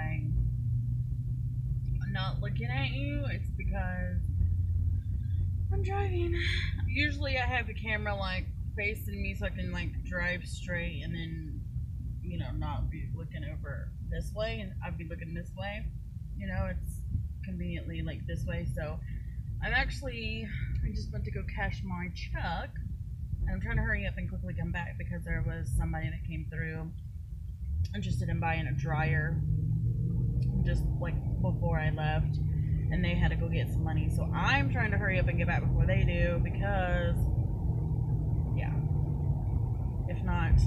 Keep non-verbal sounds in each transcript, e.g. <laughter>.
So I'm not looking at you, it's because I'm driving. Usually I have the camera like facing me so I can like drive straight and then, you know, not be looking over this way and I'd be looking this way. You know, it's conveniently like this way. So I'm actually, I just went to go cash my check and I'm trying to hurry up and quickly come back because there was somebody that came through interested in buying a dryer just like before I left and they had to go get some money. So I'm trying to hurry up and get back before they do because yeah. If not,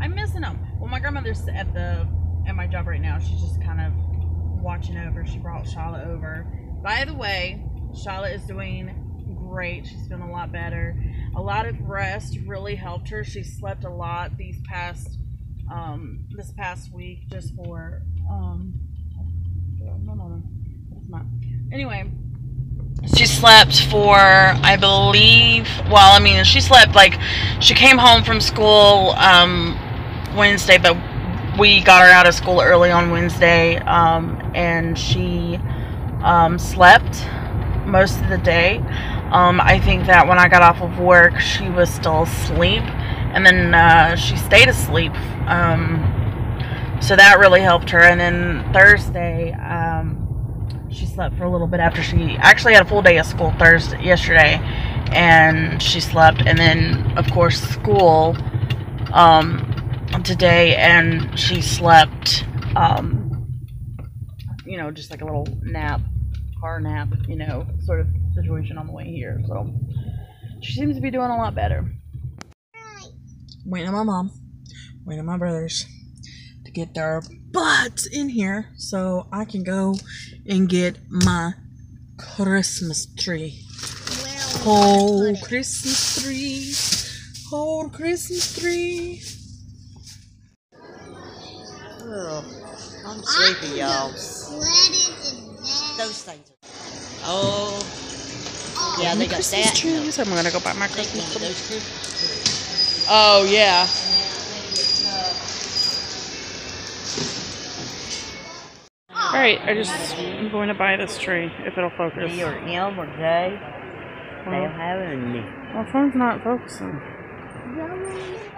I'm missing them. Well, my grandmother's at the at my job right now. She's just kind of watching over. She brought Charlotte over. By the way, Charlotte is doing great. She's feeling a lot better. A lot of rest really helped her. She slept a lot these past um this past week just for um no no no it's not anyway she slept for i believe well i mean she slept like she came home from school um wednesday but we got her out of school early on wednesday um and she um slept most of the day um i think that when i got off of work she was still asleep and then uh, she stayed asleep. Um, so that really helped her. And then Thursday, um, she slept for a little bit after she actually had a full day of school Thursday yesterday, and she slept. And then of course school um, today, and she slept. Um, you know, just like a little nap, car nap, you know, sort of situation on the way here. So she seems to be doing a lot better waiting on my mom, waiting on my brothers get their butts in here so I can go and get my Christmas tree. Oh, Christmas tree. Oh, Christmas tree. Oh, I'm sleepy, y'all. Those things are. Oh. oh. Yeah, they got Christmas that. trees. I'm gonna go buy my Christmas tree. Oh yeah. All right, I just I'm going to buy this tree if it'll focus. trees. Me or him or Jay. They'll Well, have it in me. my phone's not focusing.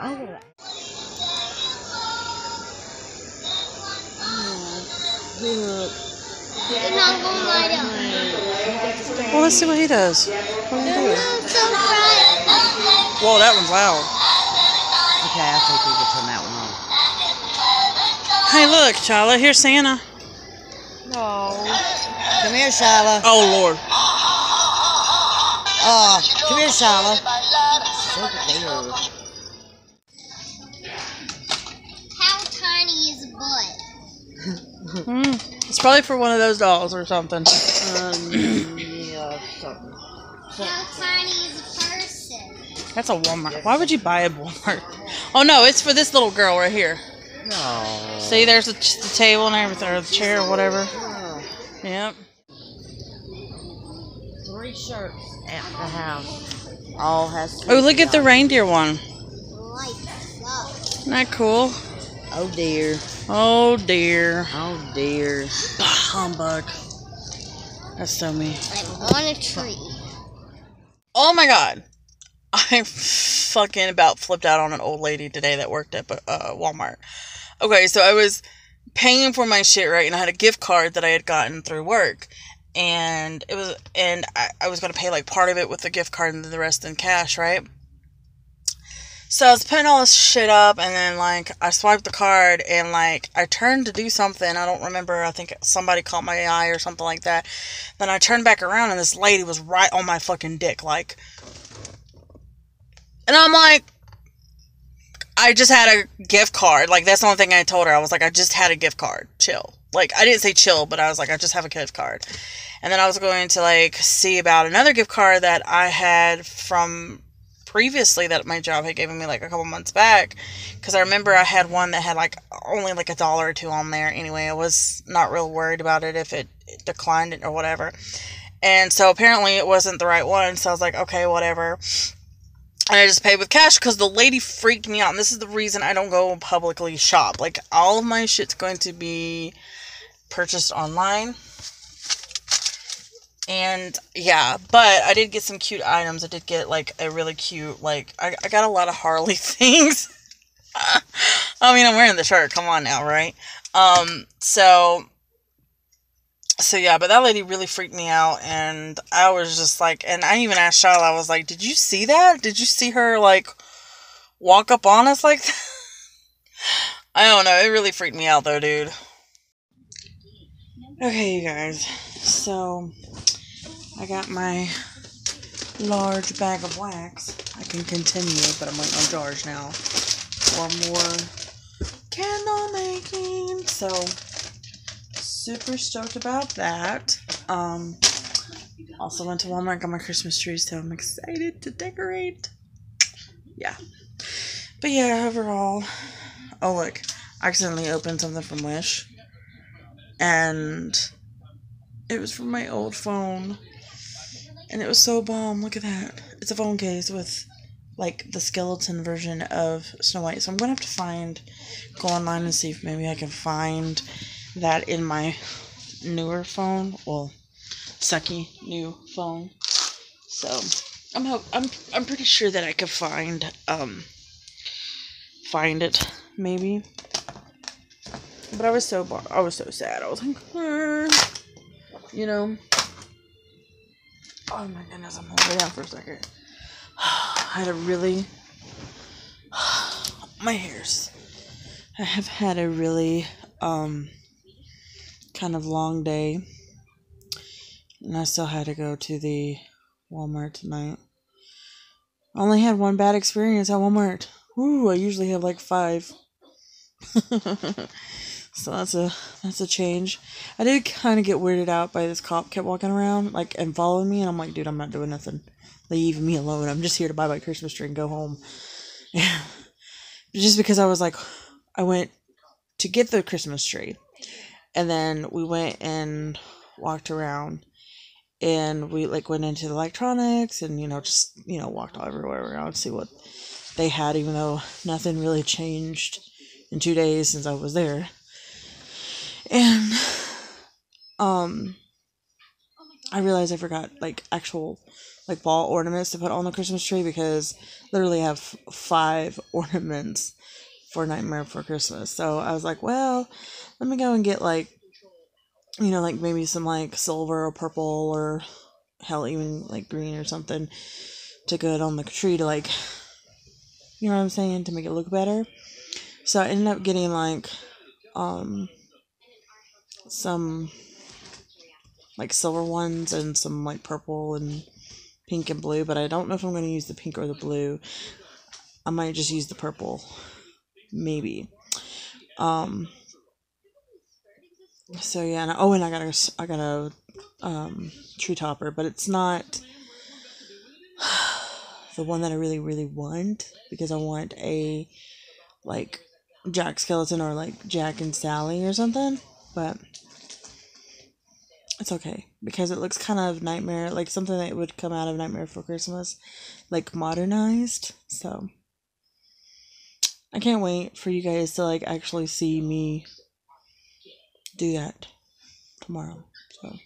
Oh, You're not gonna lie down. Well, let's see what he does. What do you do? Whoa, that one's loud. Okay, I think we can turn that one on. Hey, look, Chala, here's Santa. No. Come here, Shyla. Oh Lord. Uh, come here, Shyla. She's over. How tiny is a butt? Hmm. It's probably for one of those dolls or something. Um, yeah, something. How tiny is a person? That's a Walmart. Why would you buy a Walmart? Oh no, it's for this little girl right here. No. See, there's the, the table and everything, or the chair or whatever. Yep. Three shirts at the house. All has. Oh, look at the reindeer one. Isn't that cool? Oh dear. Oh dear. Oh dear. Humbug. That's so me. I'm on a tree. Oh my god. I <laughs> fucking about flipped out on an old lady today that worked at uh, Walmart. Okay, so I was paying for my shit, right? And I had a gift card that I had gotten through work. And it was, and I, I was going to pay like part of it with the gift card and the rest in cash, right? So I was putting all this shit up, and then like I swiped the card, and like I turned to do something. I don't remember. I think somebody caught my eye or something like that. Then I turned back around, and this lady was right on my fucking dick, like. And I'm like, I just had a gift card. Like that's the only thing I told her. I was like, I just had a gift card. Chill. Like I didn't say chill, but I was like, I just have a gift card. And then I was going to like see about another gift card that I had from previously that my job had given me like a couple months back because I remember I had one that had like only like a dollar or two on there anyway I was not real worried about it if it declined it or whatever and so apparently it wasn't the right one so I was like okay whatever and I just paid with cash because the lady freaked me out. And this is the reason I don't go publicly shop. Like, all of my shit's going to be purchased online. And yeah, but I did get some cute items. I did get like a really cute, like, I, I got a lot of Harley <laughs> things. I mean, I'm wearing the shirt. Come on now, right? Um, so so yeah, but that lady really freaked me out, and I was just like, and I even asked Charlotte, I was like, "Did you see that? Did you see her like walk up on us like <laughs> that?" I don't know. It really freaked me out though, dude. Okay, you guys. So I got my large bag of wax. I can continue, but I'm waiting on George now for more candle making. So super stoked about that. Um, also went to Walmart, got my Christmas tree, so I'm excited to decorate. Yeah. But yeah, overall. Oh, look. I accidentally opened something from Wish. And it was from my old phone. And it was so bomb. Look at that. It's a phone case with like the skeleton version of Snow White. So I'm gonna have to find, go online and see if maybe I can find that in my newer phone. Well, sucky new phone. So I'm hope I'm I'm pretty sure that I could find um find it maybe. But I was so bar- I was so sad. I was like, you know. Oh my goodness, I'm lay down for a second. <sighs> I had a really <sighs> my hairs. I have had a really um kind of long day. And I still had to go to the Walmart tonight. I only had one bad experience at Walmart. Ooh, I usually have like five. <laughs> so that's a that's a change. I did kind of get weirded out by this cop kept walking around like and following me, and I'm like, dude, I'm not doing nothing. Leave me alone. I'm just here to buy my Christmas tree and go home. Yeah. <laughs> just because I was like, I went to get the Christmas tree and then we went and walked around and we like went into the electronics and you know just you know walked all everywhere around to see what they had even though nothing really changed in two days since i was there. And um i realized i forgot like actual like ball ornaments to put on the christmas tree because literally have five <laughs> ornaments for nightmare for christmas so i was like well let me go and get like you know like maybe some like silver or purple or hell even like green or something to go on the tree to like you know what I'm saying to make it look better. So I ended up getting like um some like silver ones and some like purple and pink and blue, but I don't know if I'm going to use the pink or the blue. I might just use the purple maybe. Um so yeah, and, oh, and I got a, I got a um, tree topper, but it's not <sighs> the one that I really, really want because I want a like Jack Skeleton or like Jack and Sally or something, but it's okay because it looks kind of nightmare, like something that would come out of Nightmare for Christmas, like modernized. So I can't wait for you guys to like actually see me do that tomorrow. So